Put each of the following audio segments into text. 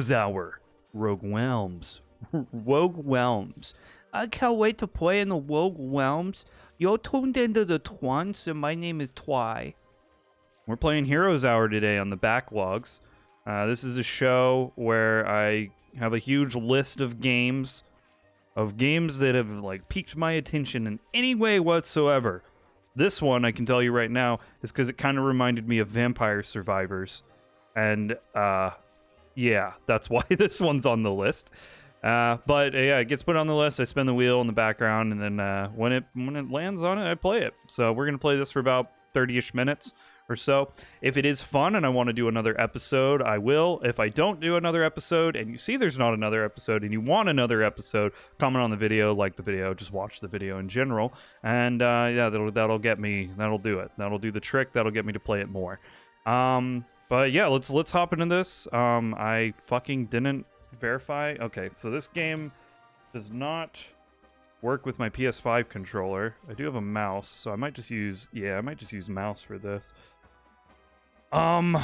Hero's Hour. Rogue Whelms. Rogue Whelms. I can't wait to play in the Rogue Whelms. You're tuned into the Twans, and my name is Twy. We're playing Hero's Hour today on the backlogs. Uh, this is a show where I have a huge list of games, of games that have like piqued my attention in any way whatsoever. This one, I can tell you right now, is because it kind of reminded me of Vampire Survivors, and uh, yeah, that's why this one's on the list. Uh, but yeah, it gets put on the list. I spin the wheel in the background, and then uh, when it when it lands on it, I play it. So we're gonna play this for about thirty-ish minutes or so. If it is fun and I want to do another episode, I will. If I don't do another episode, and you see there's not another episode, and you want another episode, comment on the video, like the video, just watch the video in general, and uh, yeah, that'll that'll get me. That'll do it. That'll do the trick. That'll get me to play it more. Um, but yeah, let's let's hop into this. Um, I fucking didn't verify. Okay, so this game does not work with my PS5 controller. I do have a mouse, so I might just use yeah, I might just use mouse for this. Um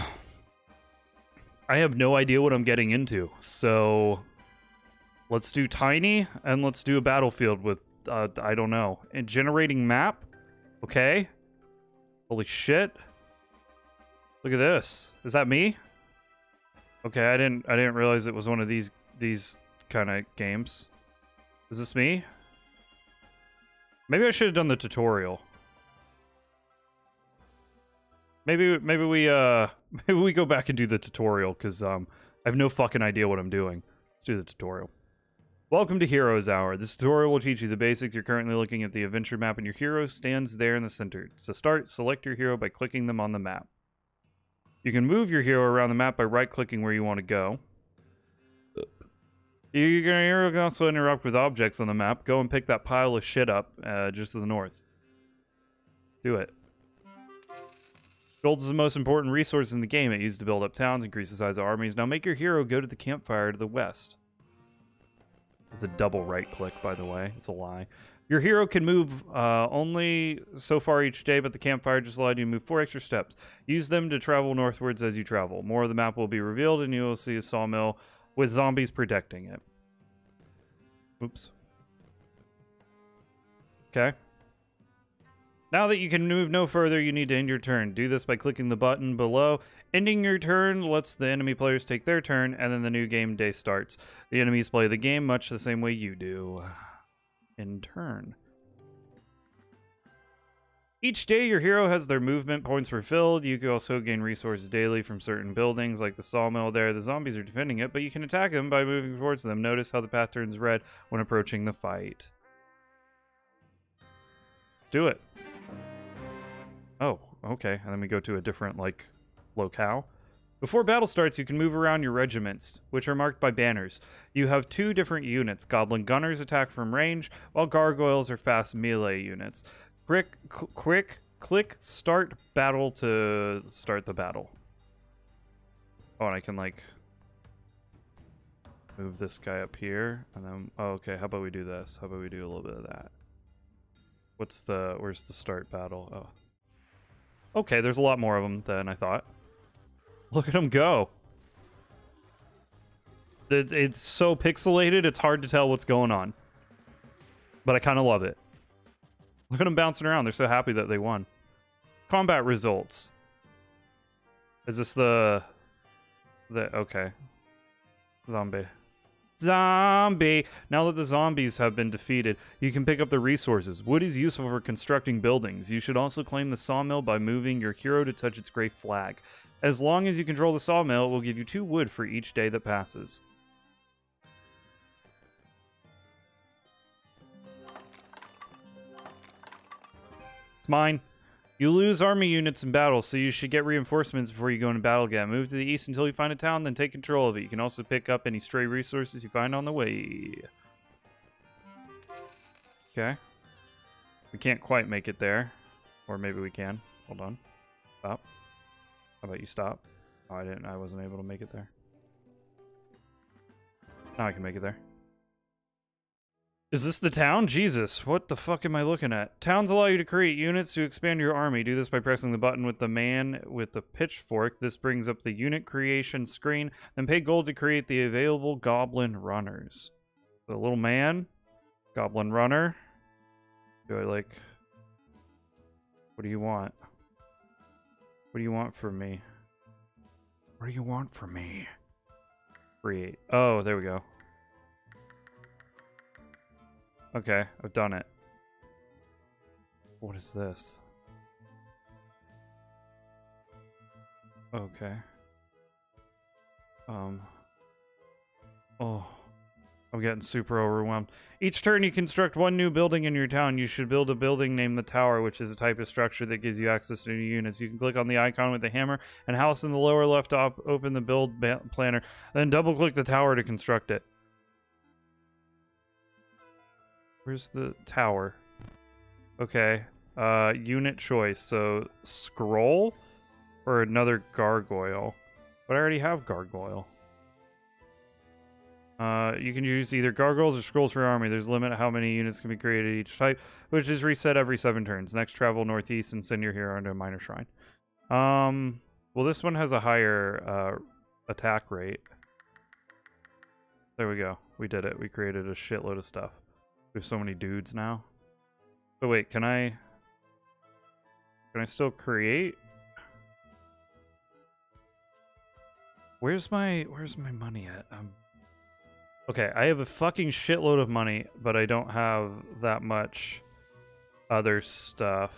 I have no idea what I'm getting into. So let's do tiny and let's do a battlefield with uh, I don't know. And generating map? Okay. Holy shit. Look at this. Is that me? Okay, I didn't I didn't realize it was one of these these kind of games. Is this me? Maybe I should have done the tutorial. Maybe maybe we uh maybe we go back and do the tutorial cuz um I have no fucking idea what I'm doing. Let's do the tutorial. Welcome to Hero's Hour. This tutorial will teach you the basics. You're currently looking at the adventure map and your hero stands there in the center. To start, select your hero by clicking them on the map. You can move your hero around the map by right-clicking where you want to go. Hero can also interact with objects on the map. Go and pick that pile of shit up uh, just to the north. Do it. Gold is the most important resource in the game. It used to build up towns, increase the size of armies. Now make your hero go to the campfire to the west. It's a double right click, by the way. It's a lie. Your hero can move uh, only so far each day, but the campfire just allowed you to move four extra steps. Use them to travel northwards as you travel. More of the map will be revealed, and you will see a sawmill with zombies protecting it. Oops. Okay. Now that you can move no further, you need to end your turn. Do this by clicking the button below. Ending your turn lets the enemy players take their turn, and then the new game day starts. The enemies play the game much the same way you do in turn. Each day, your hero has their movement points refilled. You can also gain resources daily from certain buildings, like the sawmill there. The zombies are defending it, but you can attack them by moving towards them. Notice how the path turns red when approaching the fight. Let's do it. Oh, okay. And then we go to a different, like, locale. Before battle starts, you can move around your regiments, which are marked by banners. You have two different units. Goblin gunners attack from range, while gargoyles are fast melee units. Quick, quick, click start battle to start the battle. Oh, and I can, like, move this guy up here, and then, oh, okay, how about we do this? How about we do a little bit of that? What's the, where's the start battle? Oh. Okay, there's a lot more of them than I thought. Look at him go. It's so pixelated, it's hard to tell what's going on. But I kind of love it. Look at them bouncing around. They're so happy that they won. Combat results. Is this the... the okay. Zombie. Zombie! Now that the zombies have been defeated, you can pick up the resources. Wood is useful for constructing buildings. You should also claim the sawmill by moving your hero to touch its gray flag. As long as you control the sawmill, it will give you two wood for each day that passes. It's mine. You lose army units in battle, so you should get reinforcements before you go into battle again. Move to the east until you find a town, then take control of it. You can also pick up any stray resources you find on the way. Okay. We can't quite make it there. Or maybe we can. Hold on. Stop. How about you stop? Oh, I didn't. I wasn't able to make it there. Now I can make it there. Is this the town? Jesus, what the fuck am I looking at? Towns allow you to create units to expand your army. Do this by pressing the button with the man with the pitchfork. This brings up the unit creation screen. Then pay gold to create the available goblin runners. The little man, goblin runner. Do I like... What do you want? What do you want from me? What do you want from me? Create. Oh, there we go. Okay, I've done it. What is this? Okay. Um. Oh. I'm getting super overwhelmed. Each turn you construct one new building in your town. You should build a building named the Tower, which is a type of structure that gives you access to new units. You can click on the icon with the hammer and house in the lower left to open the build planner. Then double click the tower to construct it. Where's the tower? Okay. Uh, unit choice. So, scroll or another gargoyle. But I already have gargoyle. Uh, you can use either gargoyles or scrolls for your army. There's a limit how many units can be created each type, which is reset every seven turns. Next, travel northeast and send your hero into a minor shrine. Um, well, this one has a higher uh, attack rate. There we go. We did it. We created a shitload of stuff. We have so many dudes now. But wait, can I... Can I still create? Where's my... Where's my money at? Um... Okay, I have a fucking shitload of money, but I don't have that much other stuff.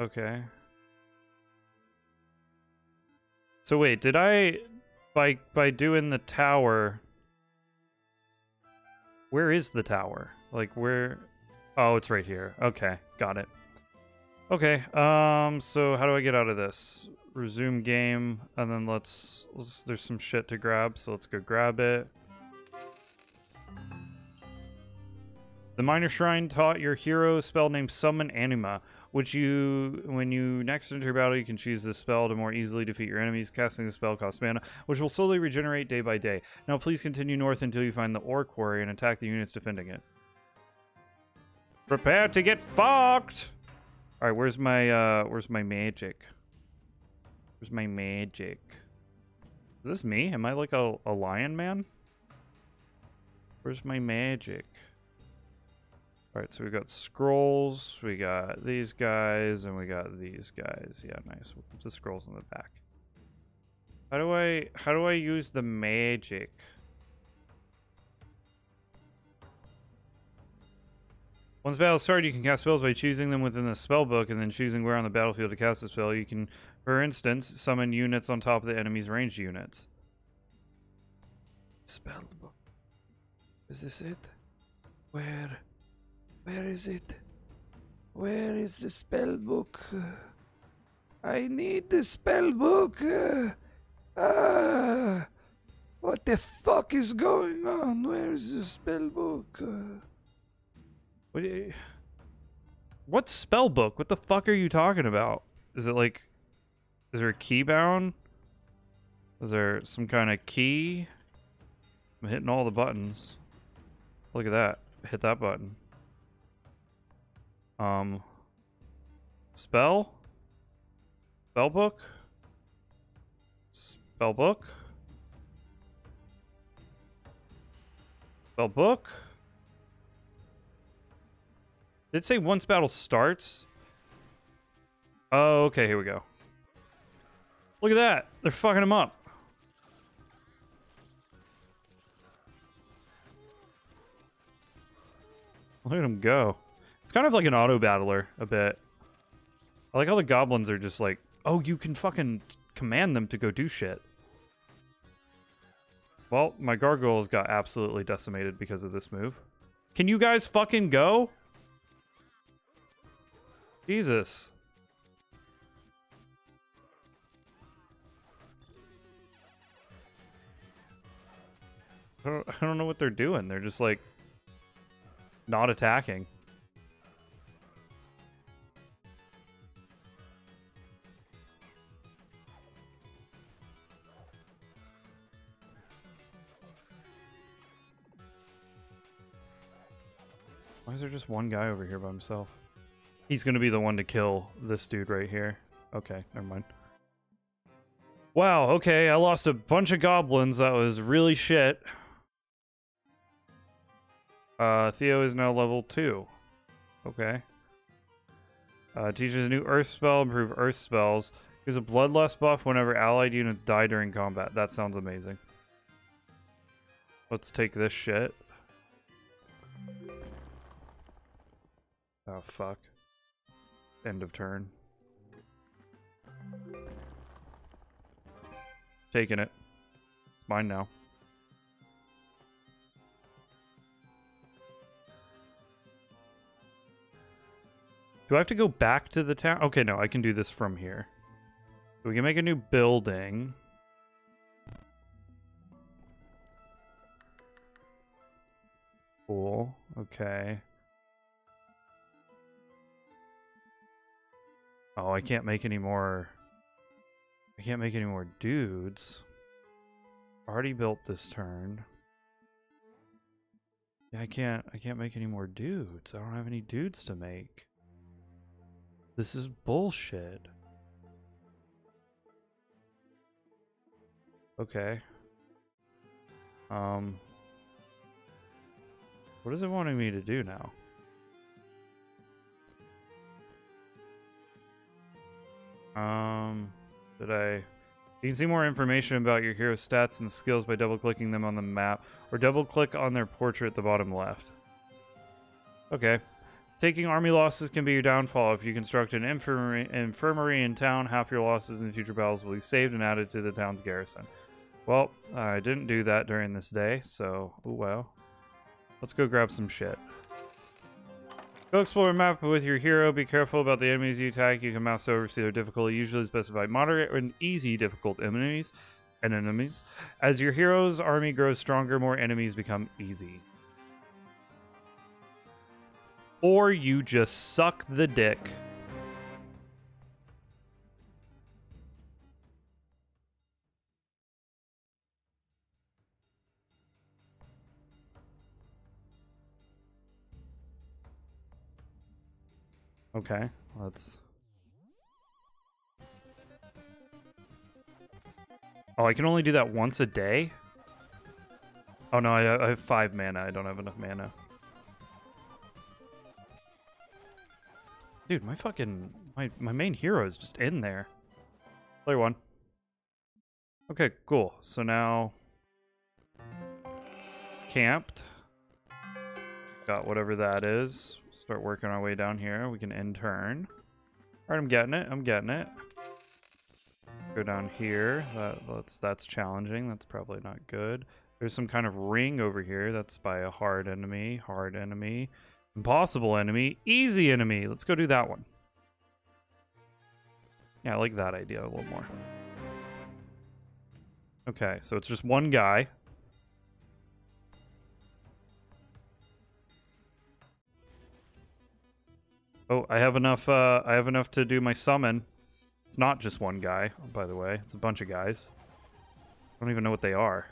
Okay. So wait, did I by by doing the tower Where is the tower? Like where Oh, it's right here. Okay, got it. Okay, um so how do I get out of this? resume game, and then let's, let's, there's some shit to grab, so let's go grab it. The Minor Shrine taught your hero spell named Summon Anima, which you, when you next enter battle, you can choose this spell to more easily defeat your enemies. Casting the spell costs mana, which will slowly regenerate day by day. Now please continue north until you find the Ore Quarry and attack the units defending it. Prepare to get fucked! Alright, where's my, uh, where's my magic? Where's my magic? Is this me? Am I like a, a lion man? Where's my magic? Alright, so we got scrolls, we got these guys, and we got these guys. Yeah, nice. We'll the scrolls in the back. How do I how do I use the magic? Once battle started, you can cast spells by choosing them within the spell book and then choosing where on the battlefield to cast the spell. You can for instance, summon units on top of the enemy's ranged units. Spellbook. Is this it? Where? Where is it? Where is the spellbook? I need the spellbook. Ah, what the fuck is going on? Where is the spell spellbook? What? What spell book? What the fuck are you talking about? Is it like is there a key bound? Is there some kind of key? I'm hitting all the buttons. Look at that. Hit that button. Um. Spell? Spell book? Spell book? Spell book? Did it say once battle starts? Oh, okay, here we go. Look at that. They're fucking him up. Look at him go. It's kind of like an auto battler a bit. I like how the goblins are just like, oh, you can fucking command them to go do shit. Well, my gargoyles got absolutely decimated because of this move. Can you guys fucking go? Jesus. I don't, I don't know what they're doing. They're just like not attacking. Why is there just one guy over here by himself? He's gonna be the one to kill this dude right here. Okay, never mind. Wow, okay, I lost a bunch of goblins. That was really shit. Uh, Theo is now level 2. Okay. Uh, teaches new Earth spell, improve Earth spells. Gives a Bloodlust buff whenever allied units die during combat. That sounds amazing. Let's take this shit. Oh, fuck. End of turn. Taking it. It's mine now. Do I have to go back to the town? Okay, no, I can do this from here. We can make a new building. Cool. Okay. Oh, I can't make any more... I can't make any more dudes. Already built this turn. Yeah, I can't I can't make any more dudes. I don't have any dudes to make. This is bullshit. Okay. Um What is it wanting me to do now? Um, did I? You can see more information about your hero's stats and skills by double-clicking them on the map, or double-click on their portrait at the bottom left. Okay. Taking army losses can be your downfall. If you construct an infirmary, infirmary in town, half your losses in future battles will be saved and added to the town's garrison. Well, I didn't do that during this day, so, oh well. Let's go grab some shit. Go explore a map with your hero. Be careful about the enemies you attack. You can mouse over see their difficulty. Usually specify moderate and easy difficult enemies and enemies. As your hero's army grows stronger, more enemies become easy. Or you just suck the dick. Okay, let's... Oh, I can only do that once a day? Oh no, I, I have five mana. I don't have enough mana. Dude, my fucking... My, my main hero is just in there. Player one. Okay, cool. So now... Camped. Got whatever that is start working our way down here. We can end turn. All right, I'm getting it. I'm getting it. Go down here. That, that's that's challenging. That's probably not good. There's some kind of ring over here. That's by a hard enemy. Hard enemy. Impossible enemy. Easy enemy. Let's go do that one. Yeah, I like that idea a little more. Okay, so it's just one guy. Oh, I have enough. Uh, I have enough to do my summon. It's not just one guy, by the way. It's a bunch of guys. I don't even know what they are.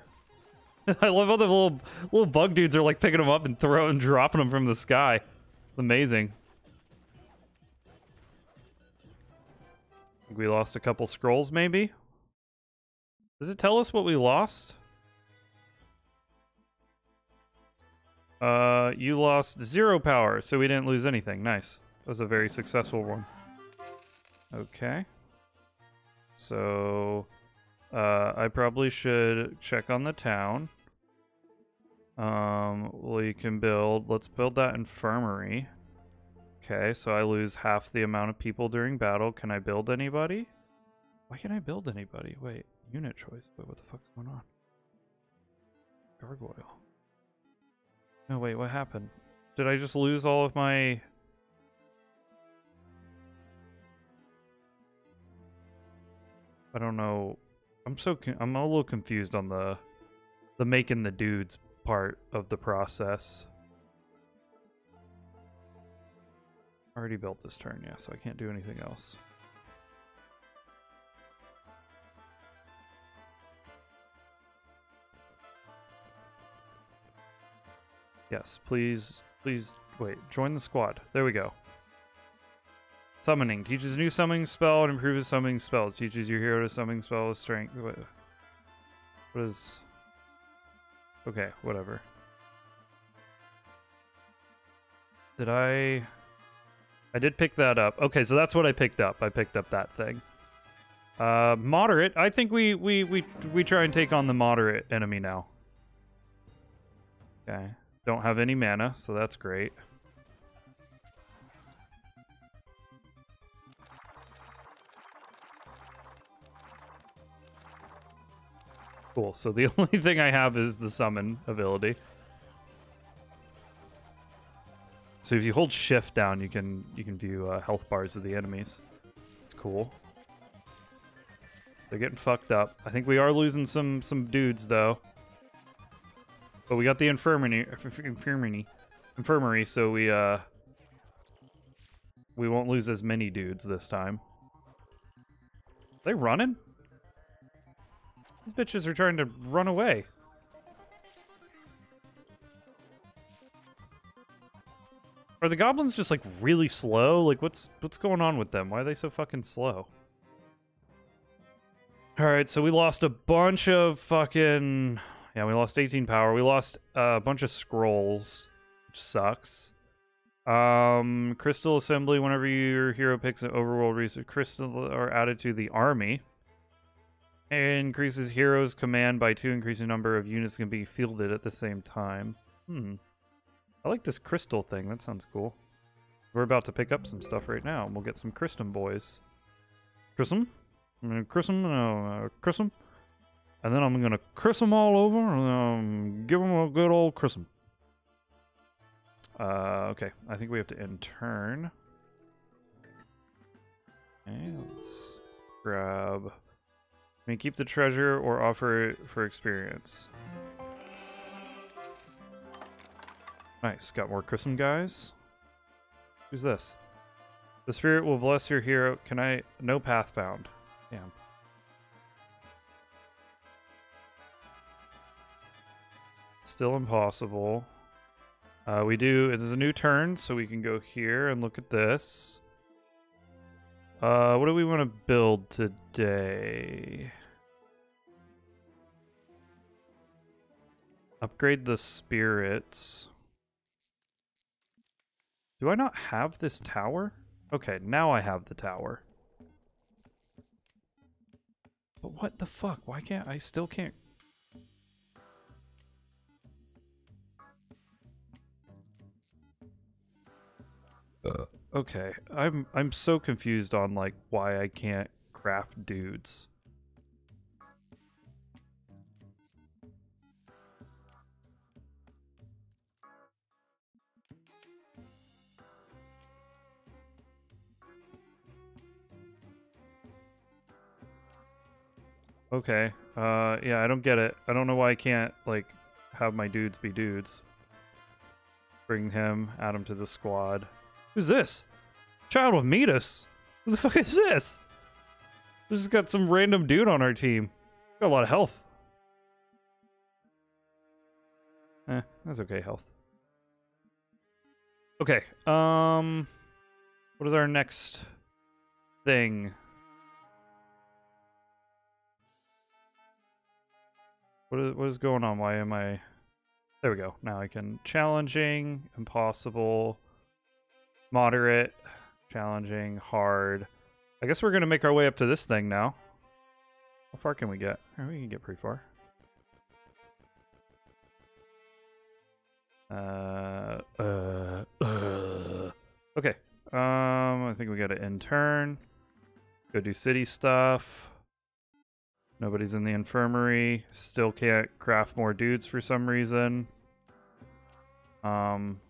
I love how the little little bug dudes are like picking them up and throwing, dropping them from the sky. It's amazing. Think we lost a couple scrolls, maybe. Does it tell us what we lost? Uh, you lost zero power, so we didn't lose anything. Nice. That was a very successful one. Okay. So, uh, I probably should check on the town. Um, we can build, let's build that infirmary. Okay, so I lose half the amount of people during battle. Can I build anybody? Why can't I build anybody? Wait, unit choice. but what the fuck's going on? Gargoyle. No, wait, what happened? Did I just lose all of my... I don't know. I'm so I'm a little confused on the the making the dudes part of the process. Already built this turn, yeah, so I can't do anything else. Yes, please Please, wait, join the squad. There we go. Summoning. Teaches new summoning spell and improves summoning spells. Teaches your hero to summoning spell with strength. What, what is... Okay, whatever. Did I... I did pick that up. Okay, so that's what I picked up. I picked up that thing. Uh, moderate. I think we, we, we, we try and take on the moderate enemy now. Okay. Don't have any mana, so that's great. Cool, so the only thing I have is the summon ability. So if you hold shift down, you can you can view uh, health bars of the enemies. It's cool. They're getting fucked up. I think we are losing some some dudes though. But we got the infirmary infirmary infirmary, so we uh we won't lose as many dudes this time. Are they running? These bitches are trying to run away. Are the goblins just like really slow? Like what's what's going on with them? Why are they so fucking slow? All right, so we lost a bunch of fucking yeah, we lost 18 power. We lost a bunch of scrolls, which sucks. Um, crystal assembly. Whenever your hero picks an overworld resource, crystal are added to the army. It increases heroes command by two, increasing the number of units can be fielded at the same time. Hmm. I like this crystal thing. That sounds cool. We're about to pick up some stuff right now, and we'll get some Christum boys. Christum? Christum? No, uh, Christum? And then I'm to chrism all over and um, give them a good old chrism. Uh, okay, I think we have to end turn. Okay, let's grab... Mean, keep the treasure or offer it for experience. Nice, got more chrism guys. Who's this? The spirit will bless your hero. Can I... No path found. Damn. Still impossible. Uh, we do, it is a new turn, so we can go here and look at this. Uh, what do we want to build today? Upgrade the spirits. Do I not have this tower? Okay, now I have the tower. But what the fuck? Why can't I still can't Uh, okay, I'm I'm so confused on like why I can't craft dudes. Okay. Uh yeah, I don't get it. I don't know why I can't like have my dudes be dudes. Bring him, add him to the squad. Who's this? Child of Metis? Who the fuck is this? We just got some random dude on our team. Got a lot of health. Eh, that's okay, health. Okay, um... What is our next thing? What is, what is going on? Why am I... There we go. Now I can... Challenging, impossible moderate, challenging, hard. I guess we're going to make our way up to this thing now. How far can we get? We can get pretty far. Uh, uh, uh. Okay. Um, I think we got to intern. Go do city stuff. Nobody's in the infirmary. Still can't craft more dudes for some reason. Um,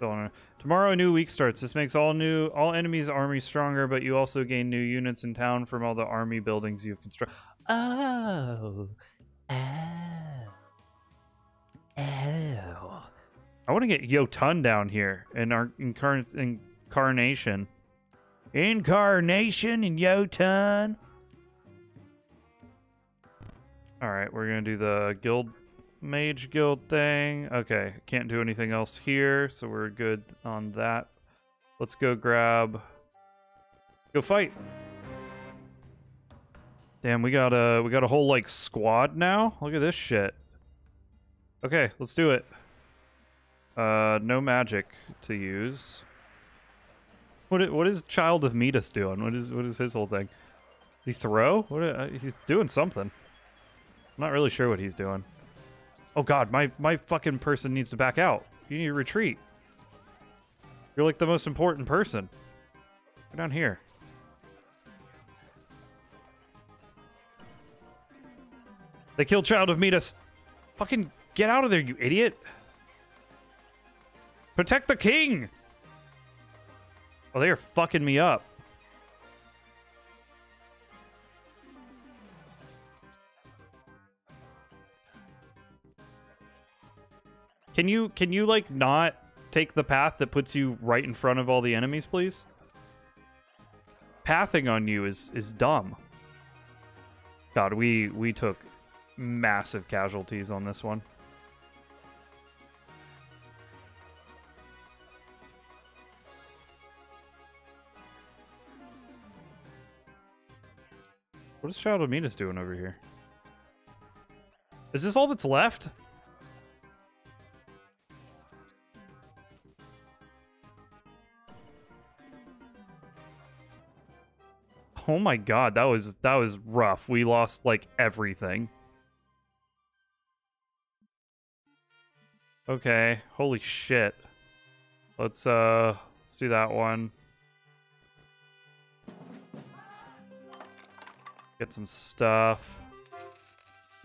Tomorrow a new week starts. This makes all new all enemies army stronger, but you also gain new units in town from all the army buildings you've constructed. Oh. Oh. Oh. I want to get Jotun down here in our incarn incarnation. Incarnation in Jotun. Alright, we're gonna do the guild mage guild thing. Okay, can't do anything else here, so we're good on that. Let's go grab... Go fight! Damn, we got a we got a whole like squad now. Look at this shit. Okay, let's do it. Uh, no magic to use. What what is Child of Midas doing? What is what is his whole thing? Does he throw? What? Uh, he's doing something. I'm not really sure what he's doing. Oh god, my my fucking person needs to back out. You need to retreat. You're like the most important person. Go down here. They killed Child of Midas. Fucking get out of there, you idiot. Protect the king! Oh, they are fucking me up. Can you, can you, like, not take the path that puts you right in front of all the enemies, please? Pathing on you is, is dumb. God, we, we took massive casualties on this one. What is Child of Midas doing over here? Is this all that's left? Oh my god, that was that was rough. We lost like everything. Okay, holy shit. Let's uh let's do that one. Get some stuff.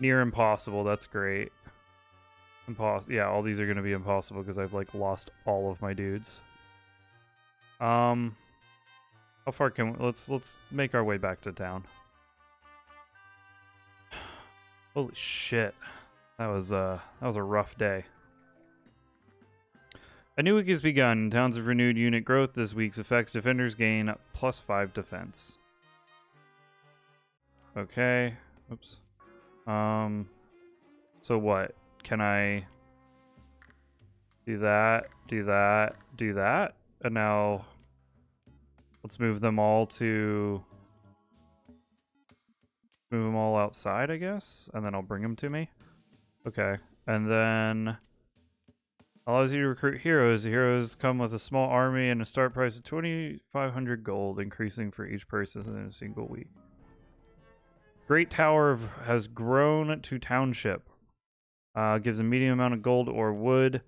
Near impossible, that's great. Impossible. Yeah, all these are going to be impossible because I've like lost all of my dudes. Um how far can we let's let's make our way back to town. Holy shit. That was uh that was a rough day. A new week has begun. Towns of renewed unit growth this week's effects defenders gain plus five defense. Okay. Oops. Um. So what? Can I do that, do that, do that? And now let's move them all to move them all outside, I guess, and then I'll bring them to me. Okay. And then allows you to recruit heroes. The heroes come with a small army and a start price of 2500 gold, increasing for each person in a single week. Great Tower has grown to township. Uh, gives a medium amount of gold or wood.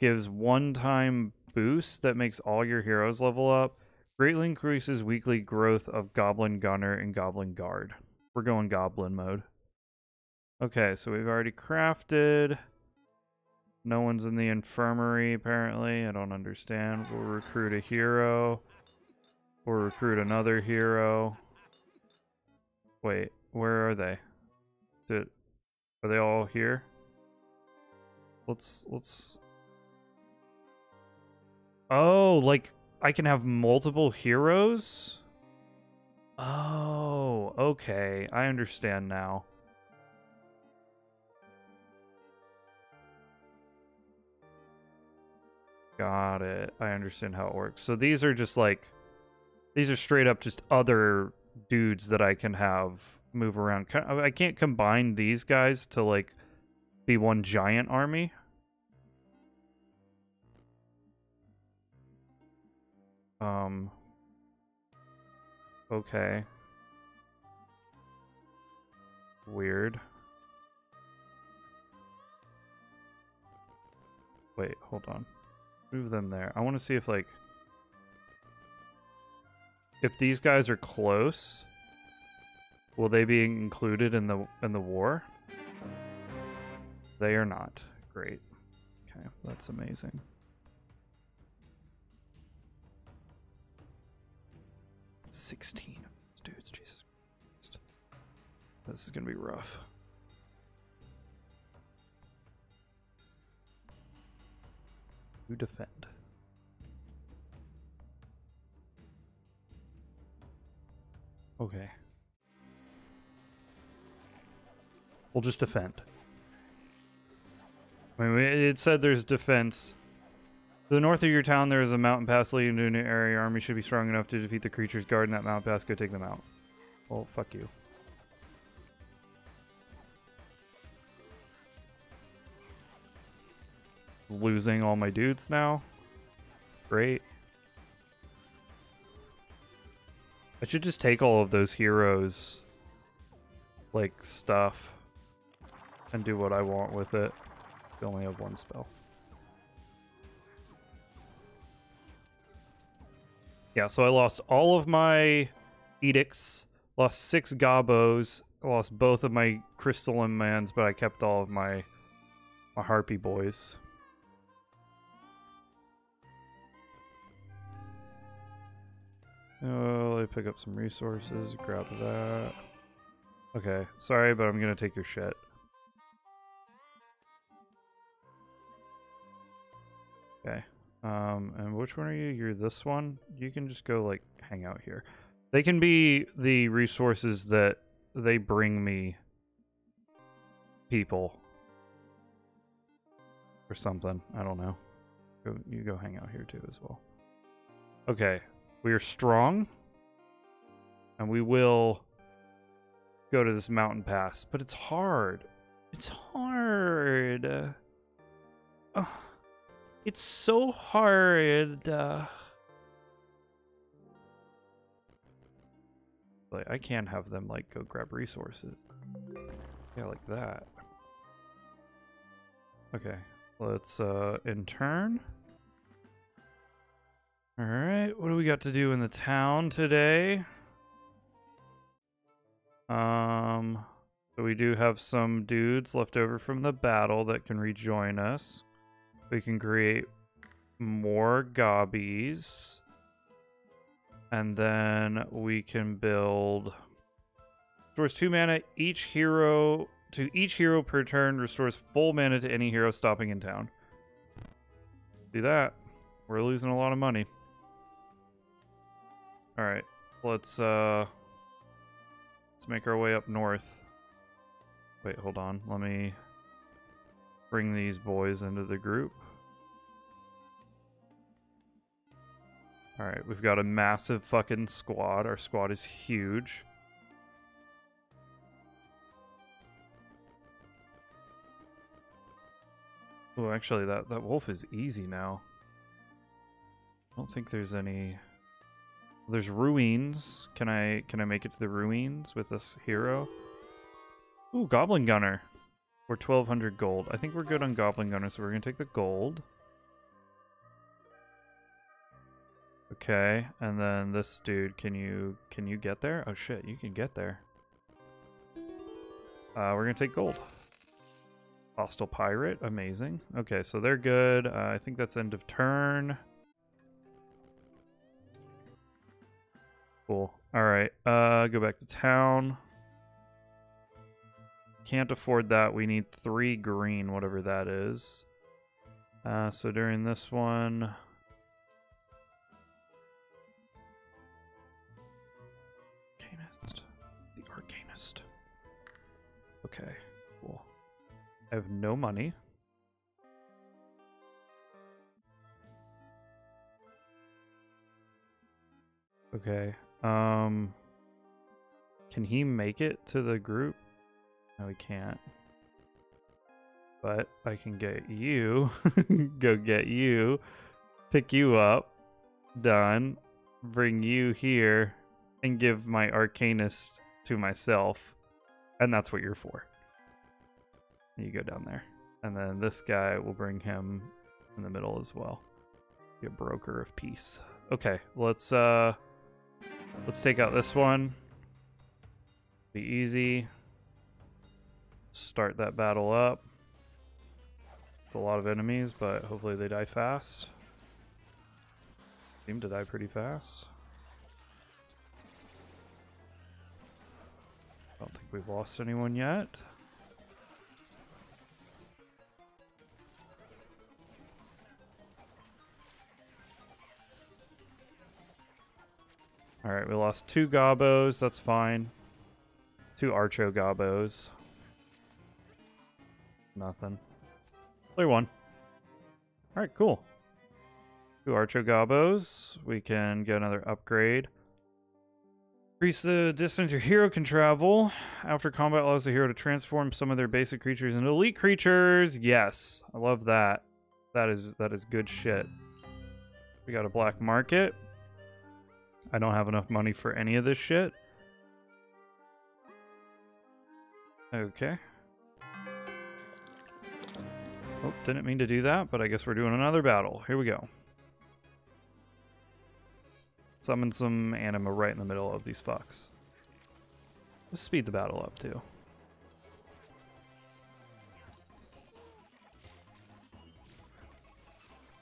Gives one-time boost that makes all your heroes level up. Greatly increases weekly growth of Goblin Gunner and Goblin Guard. We're going Goblin mode. Okay, so we've already crafted. No one's in the infirmary, apparently. I don't understand. We'll recruit a hero. We'll recruit another hero. Wait. Where are they? Did are they all here? Let's let's Oh, like I can have multiple heroes? Oh, okay. I understand now. Got it. I understand how it works. So these are just like these are straight up just other dudes that I can have move around. I can't combine these guys to like be one giant army. Um. Okay. Weird. Wait, hold on. Move them there. I want to see if like if these guys are close Will they be included in the in the war? They are not. Great. Okay, that's amazing. Sixteen dudes, Jesus Christ. This is gonna be rough. You defend. Okay. We'll just defend. I mean, it said there's defense. To the north of your town, there is a mountain pass leading to a new area. Your army should be strong enough to defeat the creatures guarding that mountain pass. Go take them out. Well, fuck you. Losing all my dudes now. Great. I should just take all of those heroes, like, stuff, and do what I want with it. I only have one spell. Yeah, so I lost all of my edicts, lost six gobos, lost both of my crystalline mans, but I kept all of my my harpy boys. Oh, let me pick up some resources, grab that. Okay, sorry, but I'm gonna take your shit. Okay. Um, and which one are you? You're this one? You can just go, like, hang out here. They can be the resources that they bring me people. Or something. I don't know. Go, you go hang out here too as well. Okay. We are strong. And we will go to this mountain pass. But it's hard. It's hard. It's so hard. Uh, like, I can't have them, like, go grab resources. Yeah, like that. Okay. Let's, uh, in turn. Alright, what do we got to do in the town today? Um, so we do have some dudes left over from the battle that can rejoin us. We can create more gobbies. And then we can build... Restores two mana each hero to each hero per turn. Restores full mana to any hero stopping in town. Do that. We're losing a lot of money. Alright, let's uh let's make our way up north. Wait, hold on. Let me bring these boys into the group. Alright, we've got a massive fucking squad. Our squad is huge. Oh, actually, that, that wolf is easy now. I don't think there's any... There's ruins. Can I can I make it to the ruins with this hero? Ooh, Goblin Gunner. We're 1200 gold. I think we're good on Goblin Gunner, so we're going to take the gold. Okay, and then this dude, can you can you get there? Oh shit, you can get there. Uh, we're to take gold. Hostile Pirate, amazing. Okay, so they're good. Uh, I think that's end of turn. Cool. Alright, uh, go back to town. Can't afford that. We need three green, whatever that is. Uh, so during this one... Arcanist. The Arcanist. Okay, cool. I have no money. Okay. Um, can he make it to the group? No, he can't. But I can get you, go get you, pick you up, done, bring you here, and give my Arcanist to myself. And that's what you're for. You go down there. And then this guy will bring him in the middle as well. Be a broker of peace. Okay, let's uh Let's take out this one. Be easy. Start that battle up. It's a lot of enemies, but hopefully they die fast. Seem to die pretty fast. I don't think we've lost anyone yet. Alright, we lost two Gobos. That's fine. Two Archo Gobos. Nothing. Play one. All right, cool. Two Archogabos. We can get another upgrade. Increase the distance your hero can travel. After combat allows the hero to transform some of their basic creatures into elite creatures. Yes, I love that. That is that is good shit. We got a black market. I don't have enough money for any of this shit. Okay. Oh, didn't mean to do that, but I guess we're doing another battle. Here we go. Summon some anima right in the middle of these fucks. Let's speed the battle up too.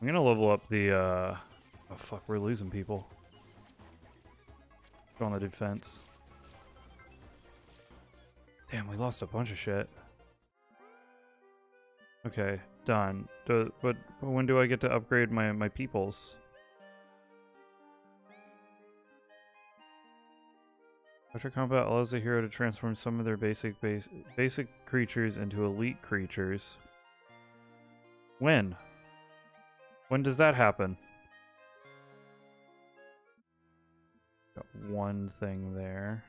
I'm gonna level up the, uh... Oh fuck, we're losing people. Go on the defense. Damn, we lost a bunch of shit. Okay, done. Do, but when do I get to upgrade my, my peoples? After combat allows the hero to transform some of their basic base, basic creatures into elite creatures. When? When does that happen? Got one thing there.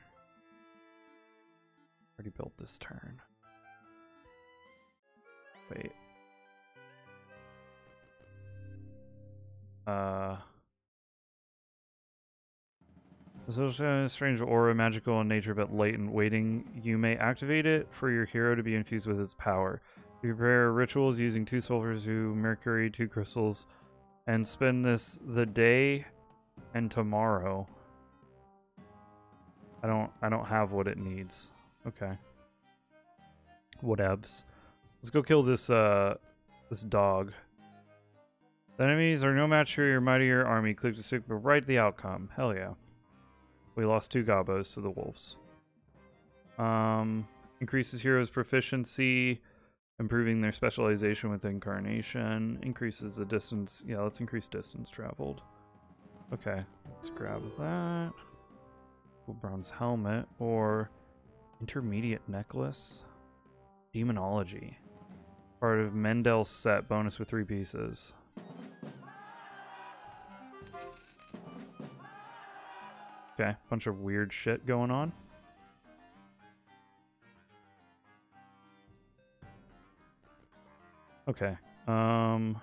Already built this turn. Wait. Uh this is a strange aura, magical in nature but latent waiting. You may activate it for your hero to be infused with its power. You prepare rituals using two sulfurs, two mercury, two crystals, and spend this the day and tomorrow. I don't I don't have what it needs. Okay. Whatevs. Let's go kill this uh this dog. The enemies are no match for your mightier army. Click to stick, but right the outcome. Hell yeah. We lost two gobos to the wolves. Um, increases heroes' proficiency, improving their specialization with incarnation. Increases the distance. Yeah, let's increase distance traveled. Okay, let's grab that. Bronze helmet or intermediate necklace. Demonology. Part of Mendel's set, bonus with three pieces. Okay, bunch of weird shit going on. Okay, um...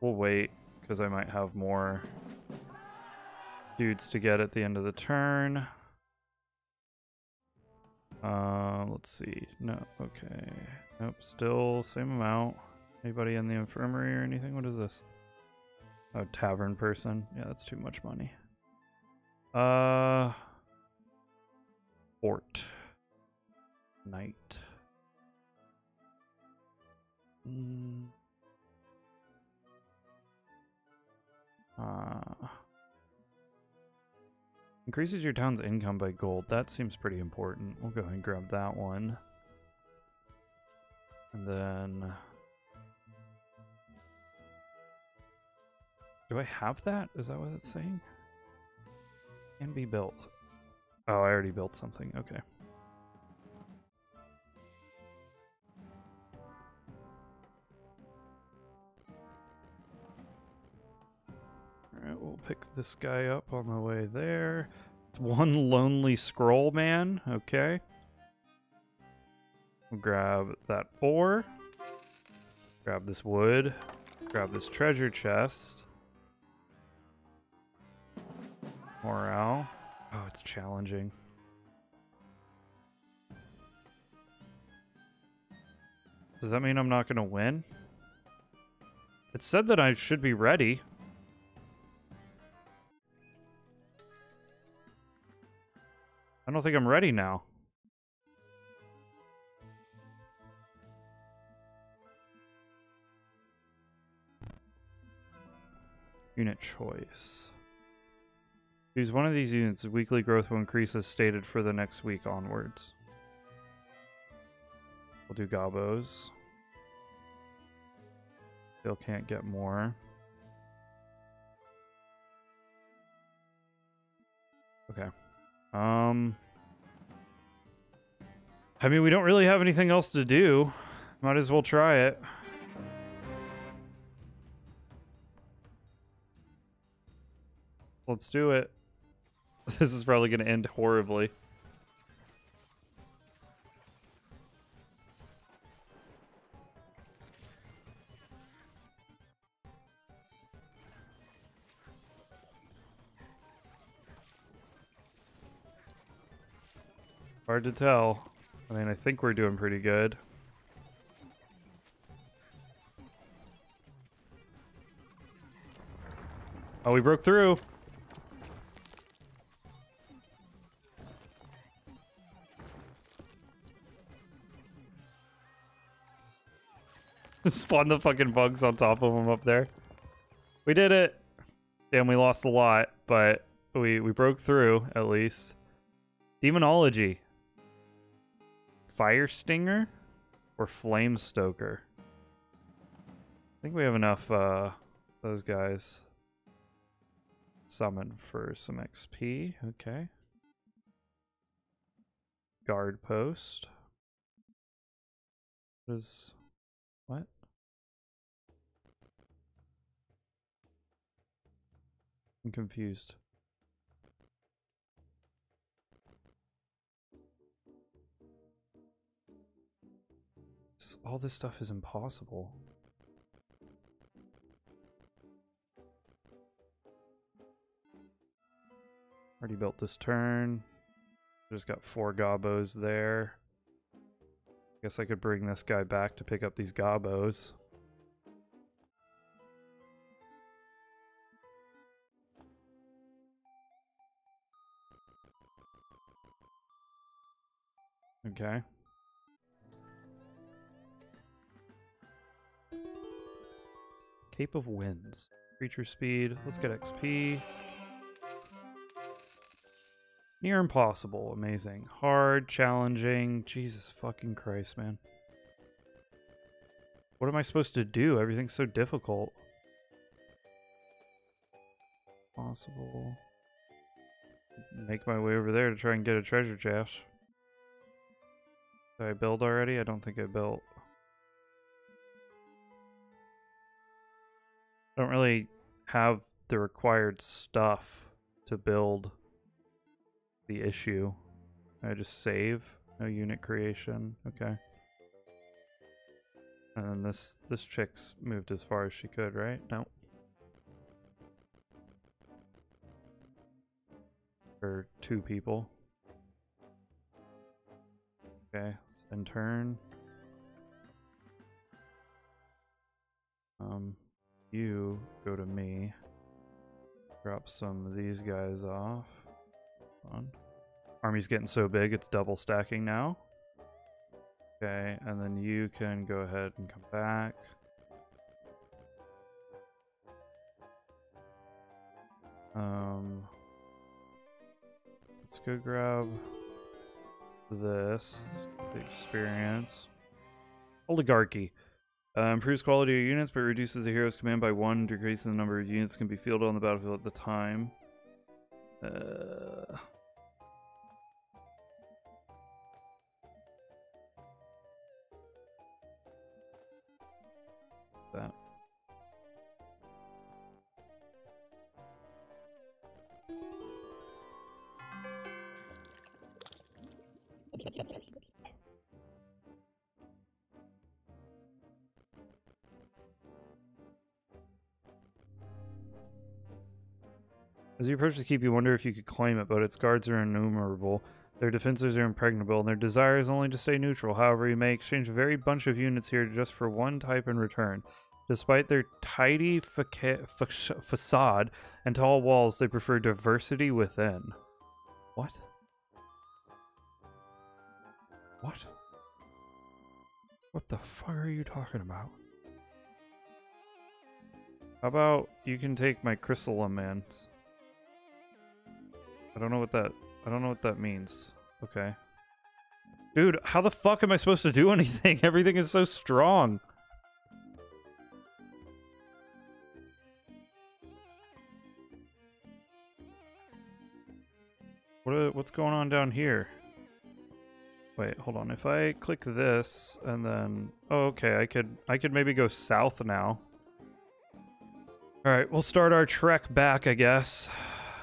We'll wait, because I might have more dudes to get at the end of the turn. Uh, let's see. No, okay. Nope, still same amount. Anybody in the infirmary or anything? What is this? A tavern person. Yeah, that's too much money. Uh, Fort. Night. Mm. Uh, increases your town's income by gold. That seems pretty important. We'll go ahead and grab that one. And then... Do I have that? Is that what it's saying? Can be built. Oh, I already built something. Okay. Alright, we'll pick this guy up on the way there. One lonely scroll man. Okay. We'll grab that ore. Grab this wood. Grab this treasure chest. Morale. Oh, it's challenging. Does that mean I'm not going to win? It said that I should be ready. I don't think I'm ready now. Unit choice. Choose one of these units. Weekly growth will increase as stated for the next week onwards. We'll do gobos. Still can't get more. Okay. Um... I mean, we don't really have anything else to do. Might as well try it. Let's do it. This is probably going to end horribly. Hard to tell. I mean, I think we're doing pretty good. Oh, we broke through. Spawn the fucking bugs on top of them up there. We did it. Damn, we lost a lot, but we we broke through at least. Demonology. Fire Stinger or Flame Stoker? I think we have enough uh those guys summon for some XP. Okay. Guard post. What? I'm confused. All this stuff is impossible. Already built this turn. Just got four gobos there. Guess I could bring this guy back to pick up these gobos. Okay. Cape of Winds. Creature speed. Let's get XP. Near impossible. Amazing. Hard, challenging. Jesus fucking Christ, man. What am I supposed to do? Everything's so difficult. Possible. Make my way over there to try and get a treasure chest. Did I build already? I don't think I built. Don't really have the required stuff to build the issue. I just save. No unit creation. Okay. And this this chick's moved as far as she could, right? No. For two people. Okay, let's end turn. Um, you go to me. Drop some of these guys off on. Army's getting so big, it's double stacking now. Okay, and then you can go ahead and come back. Um, let's go grab this. The experience. Oligarchy. Uh, improves quality of units, but reduces the hero's command by one, decreasing the number of units can be fielded on the battlefield at the time. Uh, that. As you approach the keep, you wonder if you could claim it, but its guards are innumerable. Their defenses are impregnable, and their desire is only to stay neutral. However, you may exchange a very bunch of units here just for one type in return. Despite their tidy faca- fa- facade and tall walls, they prefer diversity within. What? What? What the fuck are you talking about? How about you can take my chrysalimans? I don't know what that I don't know what that means. Okay. Dude, how the fuck am I supposed to do anything? Everything is so strong. What uh, what's going on down here? Wait, hold on. If I click this and then oh okay, I could I could maybe go south now. All right, we'll start our trek back, I guess.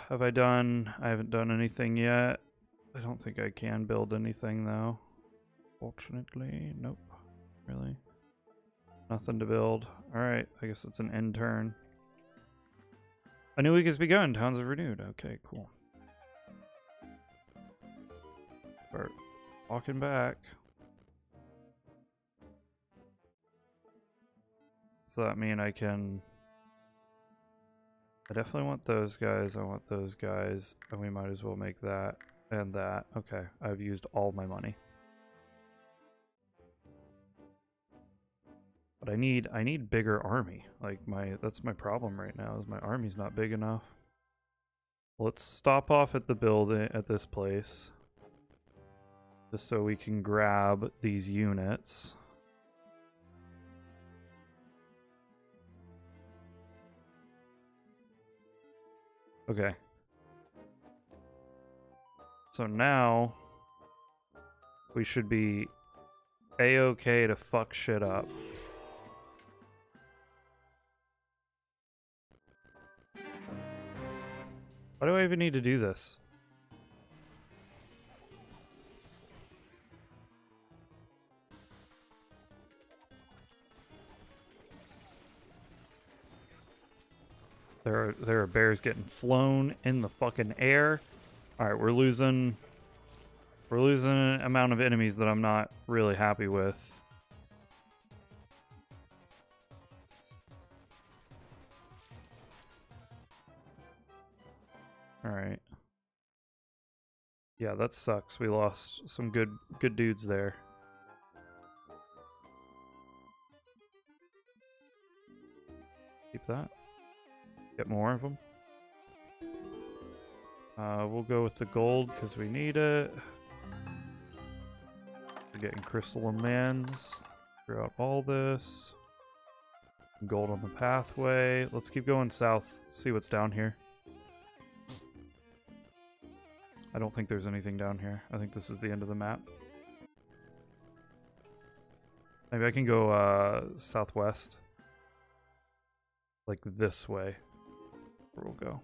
Have I done I haven't done anything yet. I don't think I can build anything though. Fortunately, nope. Really? Nothing to build. All right, I guess it's an end turn. A new week has begun. Towns have renewed. Okay, cool. Start walking back. So that mean I can... I definitely want those guys. I want those guys. And we might as well make that and that. Okay, I've used all my money. But I need I need bigger army. Like my that's my problem right now is my army's not big enough. Let's stop off at the building at this place. Just so we can grab these units. Okay. So now we should be a-okay to fuck shit up. Why do I even need to do this? There are, there are bears getting flown in the fucking air. Alright, we're losing... We're losing an amount of enemies that I'm not really happy with. Alright. Yeah, that sucks. We lost some good good dudes there. Keep that. Get more of them. Uh, we'll go with the gold because we need it. We're getting crystal amends throughout all this. Gold on the pathway. Let's keep going south. See what's down here. I don't think there's anything down here. I think this is the end of the map. Maybe I can go uh, southwest. Like this way. We'll go.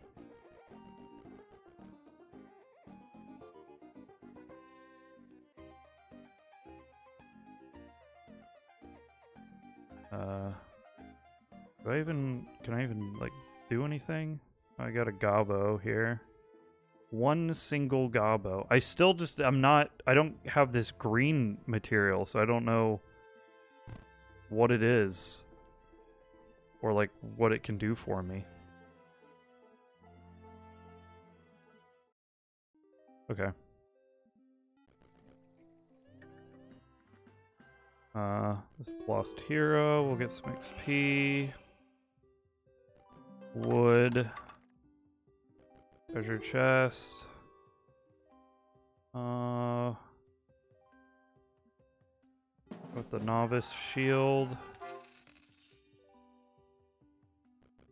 Uh, do I even, can I even, like, do anything? I got a gobbo here. One single gobbo. I still just, I'm not, I don't have this green material, so I don't know what it is. Or, like, what it can do for me. Okay. Uh, this lost hero. We'll get some XP. Wood. Treasure chest. Uh, with the novice shield.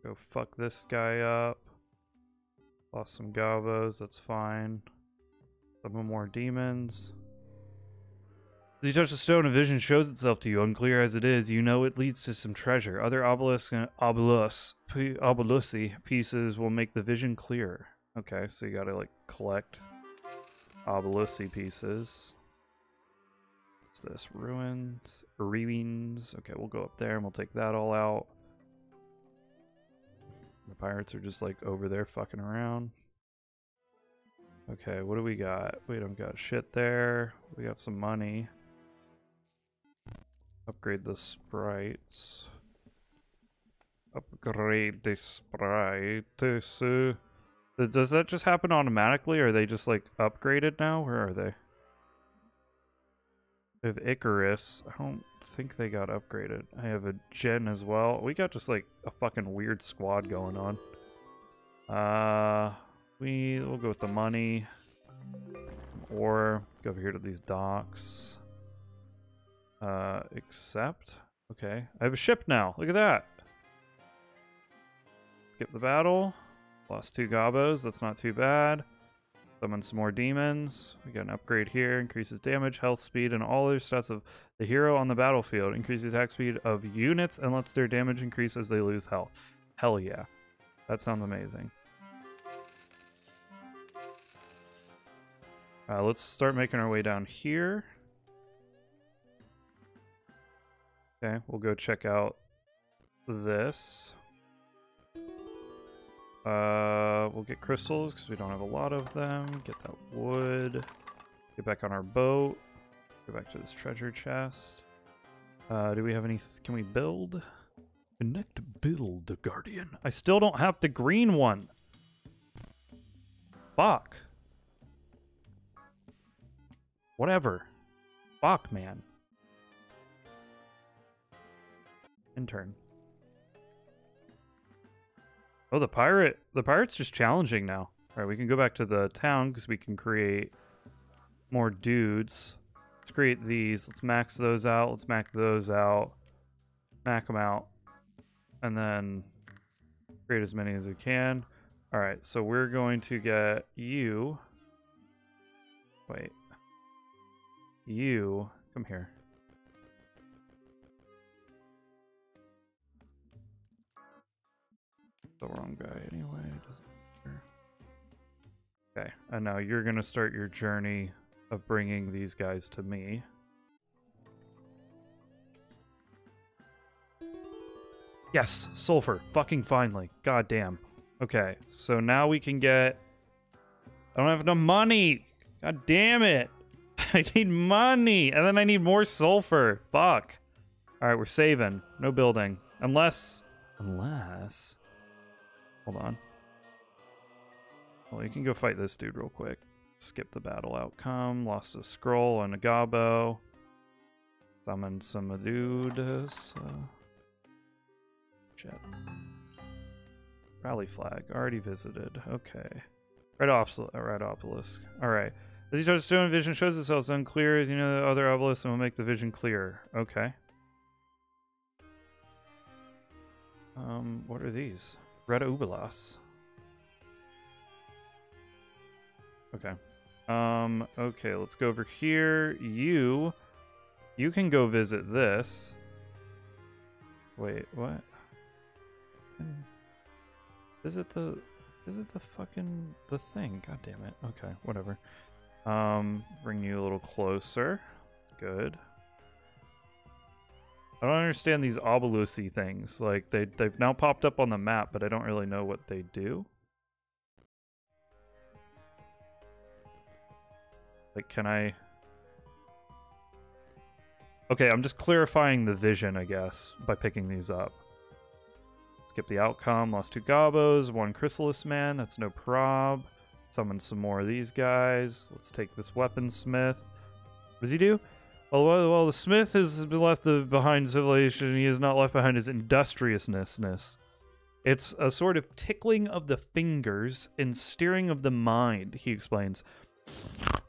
Go fuck this guy up. Lost some gobos, that's fine. Some more demons. As you touch the stone, a vision shows itself to you, unclear as it is. You know it leads to some treasure. Other obelisk and obelisk, obelusi pieces will make the vision clearer. Okay, so you gotta like collect obelusi pieces. What's this? Ruins, ruins. Okay, we'll go up there and we'll take that all out. The pirates are just like over there fucking around. Okay, what do we got? We don't got shit there. We got some money. Upgrade the sprites. Upgrade the sprites. Uh, does that just happen automatically, or are they just like upgraded now? Where are they? I have Icarus. I don't think they got upgraded. I have a Gen as well. We got just like a fucking weird squad going on. Uh, we we'll go with the money, or go over here to these docks. Uh, accept. Okay. I have a ship now. Look at that. Skip the battle. Lost two gobos. That's not too bad. Summon some more demons. We got an upgrade here. Increases damage, health, speed, and all other stats of the hero on the battlefield. Increases attack speed of units and lets their damage increase as they lose health. Hell yeah. That sounds amazing. Uh, let's start making our way down here. Okay, we'll go check out this. Uh, we'll get crystals because we don't have a lot of them. Get that wood. Get back on our boat. Go back to this treasure chest. Uh, do we have any? Can we build? Connect build, Guardian. I still don't have the green one. Fuck. Whatever. Fuck, man. Intern. Oh, the pirate. The pirate's just challenging now. All right, we can go back to the town because we can create more dudes. Let's create these. Let's max those out. Let's max those out. Max them out. And then create as many as we can. All right, so we're going to get you. Wait. You. Come here. the wrong guy anyway. It doesn't matter. Okay, and now you're gonna start your journey of bringing these guys to me. Yes, sulfur. Fucking finally. God damn. Okay, so now we can get... I don't have enough money! God damn it! I need money! And then I need more sulfur. Fuck. Alright, we're saving. No building. Unless... Unless... Hold on. Well, you can go fight this dude real quick. Skip the battle outcome. Lost a scroll and a gobbo. Summon some dudes. Uh, jet. Rally flag. Already visited. Okay. Red, Opsl Red obelisk. Alright. As you touch the stone, vision shows itself as unclear as you know the other obelisk and will make the vision clear. Okay. Um, what are these? Red Ubelas. Okay. Um, okay, let's go over here. You, you can go visit this. Wait, what? Is it the, is it the fucking, the thing. God damn it. Okay, whatever. Um, bring you a little closer. Good. I don't understand these obelisky things. Like they they've now popped up on the map, but I don't really know what they do. Like can I Okay, I'm just clarifying the vision, I guess, by picking these up. Skip the outcome, lost two gobos, one chrysalis man, that's no prob. Summon some more of these guys. Let's take this weaponsmith. What does he do? Well, while the smith has left behind civilization, he has not left behind his industriousness. It's a sort of tickling of the fingers and steering of the mind, he explains.